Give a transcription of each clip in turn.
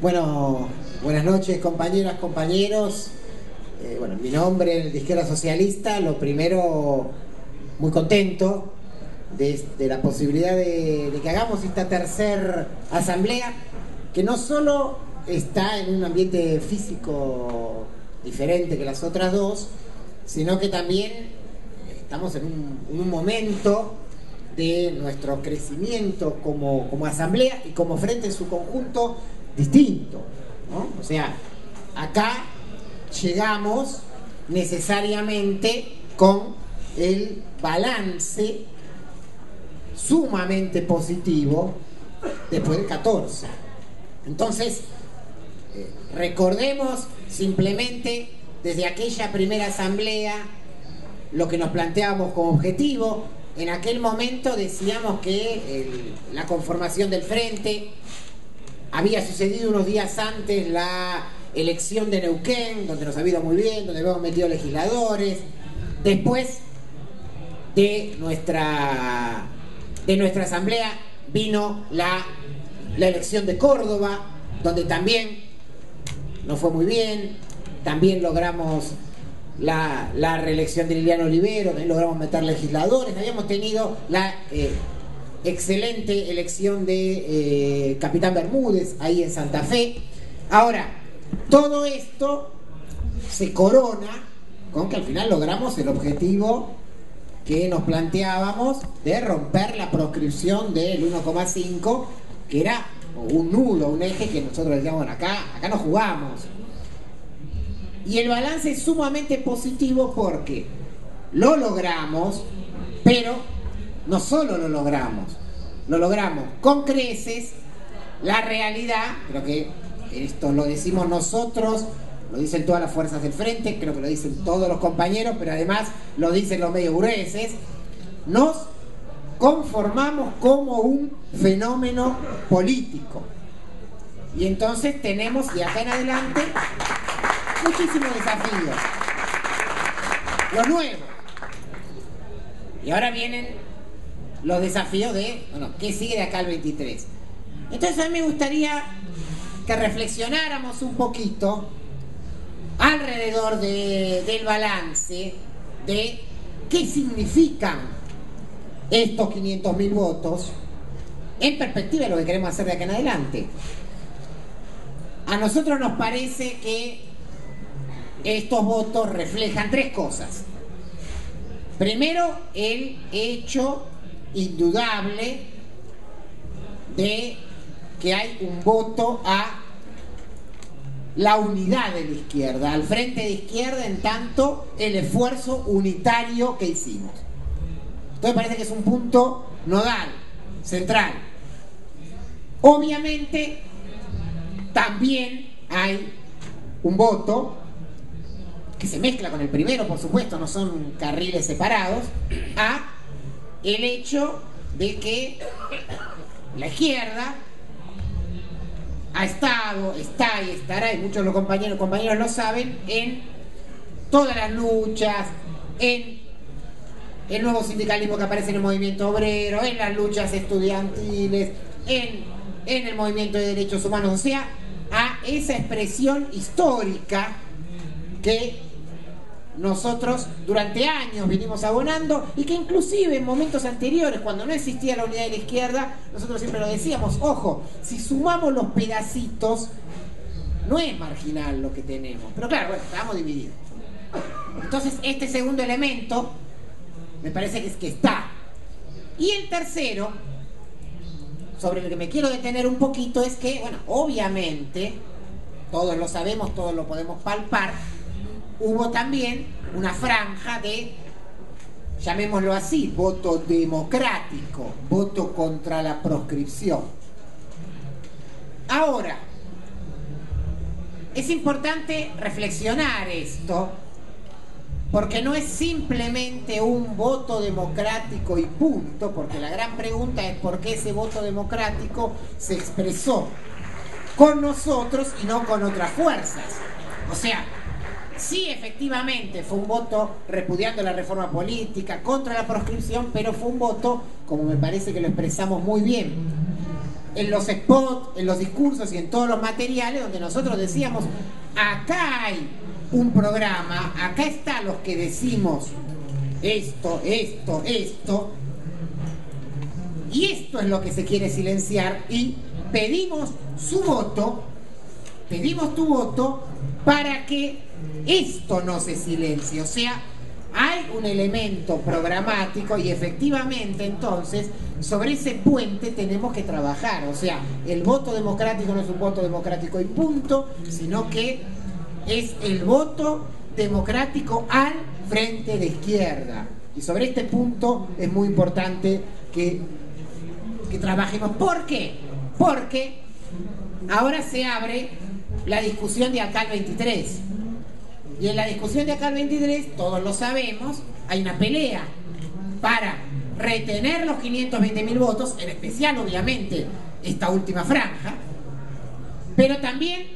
Bueno, buenas noches compañeras, compañeros. Eh, bueno, mi nombre es Disquera Socialista. Lo primero, muy contento de, la posibilidad de, que hagamos esta tercera asamblea, que no solo está en un ambiente físico diferente que las otras dos, sino que también estamos en un, momento de nuestro crecimiento como, como, asamblea y como frente en su conjunto distinto. O sea, acá llegamos necesariamente con el balance sumamente positivo después del 14. Entonces, eh, recordemos simplemente desde aquella primera asamblea lo que nos planteábamos como objetivo. En aquel momento decíamos que la conformación del frente había sucedido unos días antes la elección de Neuquén, donde nos ha ido muy bien, donde habíamos metido legisladores. Después de nuestra, de nuestra asamblea vino la, la elección de Córdoba, donde también nos fue muy bien. También logramos la, reelección de Liliano Olivero, también logramos meter legisladores. Habíamos tenido la eh, excelente elección de eh, Capitán Bermúdez ahí en Santa Fe. Ahora, todo esto se corona con que al final logramos el objetivo que nos planteábamos de romper la proscripción del 1,5, que era un nudo, un eje que nosotros decíamos, acá, acá no jugamos. Y el balance es sumamente positivo porque lo logramos, pero no solo lo logramos, lo logramos con creces, la realidad, creo que esto lo decimos nosotros, lo dicen todas las fuerzas del frente, creo que lo dicen todos los compañeros, pero además lo dicen los medios gruesos, nos conformamos como un fenómeno político. Y entonces tenemos de acá en adelante muchísimos desafíos. Lo nuevo. Y ahora vienen los desafíos de, bueno, ¿qué sigue de acá al 23? Entonces a mí me gustaría que reflexionáramos un poquito alrededor del balance de qué significan estos 500.000 votos en perspectiva de lo que queremos hacer de acá en adelante. A nosotros nos parece que estos votos reflejan tres cosas. Primero, el hecho indudable de que hay un voto a la unidad de la izquierda, al frente de izquierda en tanto el esfuerzo unitario que hicimos. Entonces parece que es un punto nodal, central. Obviamente también hay un voto que se mezcla con el primero, por supuesto, no son carriles separados, a el hecho de que la izquierda ha estado, está y estará, y muchos de los compañeros, compañeros lo saben, en todas las luchas, en el nuevo sindicalismo que aparece en el movimiento obrero, en las luchas estudiantiles, en, en el movimiento de derechos humanos, o sea, a esa expresión histórica que nosotros durante años vinimos abonando y que inclusive en momentos anteriores, cuando no existía la unidad de la izquierda, nosotros siempre lo decíamos, ojo, si sumamos los pedacitos, no es marginal lo que tenemos. Pero claro, bueno, estamos divididos. Entonces, este segundo elemento me parece que es que está. Y el tercero, sobre el que me quiero detener un poquito, es que, bueno, obviamente, todos lo sabemos, todos lo podemos palpar, hubo también una franja de, llamémoslo así, voto democrático, voto contra la proscripción. Ahora, es importante reflexionar esto, porque no es simplemente un voto democrático y punto, porque la gran pregunta es por qué ese voto democrático se expresó con nosotros y no con otras fuerzas. O sea, Sí, efectivamente, fue un voto repudiando la reforma política, contra la proscripción, pero fue un voto, como me parece que lo expresamos muy bien en los spots, en los discursos y en todos los materiales donde nosotros decíamos, acá hay un programa, acá están los que decimos esto, esto, esto, y esto es lo que se quiere silenciar y pedimos su voto, pedimos tu voto para que esto no se silencie, o sea, hay un elemento programático y efectivamente entonces sobre ese puente tenemos que trabajar. O sea, el voto democrático no es un voto democrático y punto, sino que es el voto democrático al frente de izquierda. Y sobre este punto es muy importante que, trabajemos. ¿Por qué? Porque ahora se abre la discusión de acá el 23 y en la discusión de acá al 23, todos lo sabemos, hay una pelea para retener los 520 mil votos, en especial obviamente esta última franja, pero también,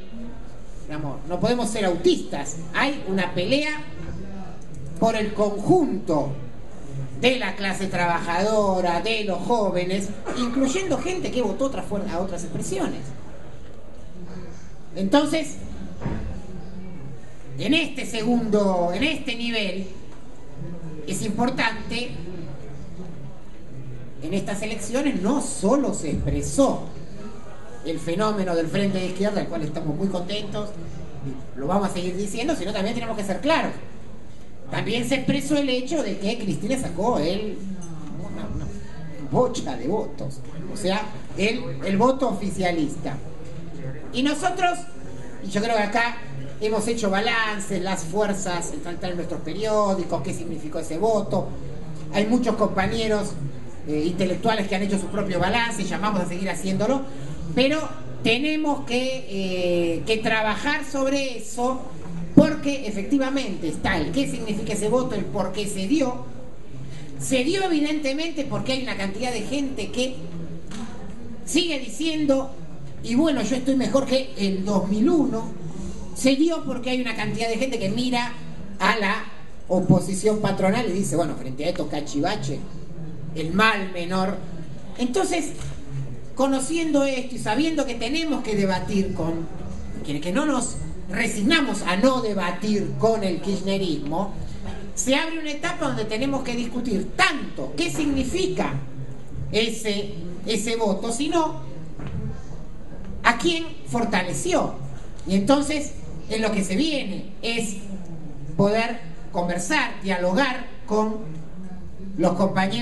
digamos, no podemos ser autistas, hay una pelea por el conjunto de la clase trabajadora, de los jóvenes, incluyendo gente que votó a otras expresiones. Entonces, en este segundo, en este nivel, es importante, en estas elecciones no solo se expresó el fenómeno del frente de izquierda, del cual estamos muy contentos, lo vamos a seguir diciendo, sino también tenemos que ser claros. También se expresó el hecho de que Cristina sacó el, bocha de votos, o sea, el, el voto oficialista. Y nosotros, y yo creo que acá hemos hecho balances, las fuerzas, están en nuestros periódicos, qué significó ese voto. Hay muchos compañeros eh, intelectuales que han hecho su propio balance, llamamos a seguir haciéndolo, pero tenemos que, eh, que trabajar sobre eso porque efectivamente está el qué significa ese voto, el por qué se dio. Se dio evidentemente porque hay una cantidad de gente que sigue diciendo, y bueno, yo estoy mejor que el 2001, se dio porque hay una cantidad de gente que mira a la oposición patronal y dice, bueno, frente a esto cachivache, el mal menor. Entonces, conociendo esto y sabiendo que tenemos que debatir con, que no nos resignamos a no debatir con el kirchnerismo, se abre una etapa donde tenemos que discutir tanto qué significa ese, ese voto, sino a quién fortaleció. Y entonces en lo que se viene es poder conversar, dialogar con los compañeros.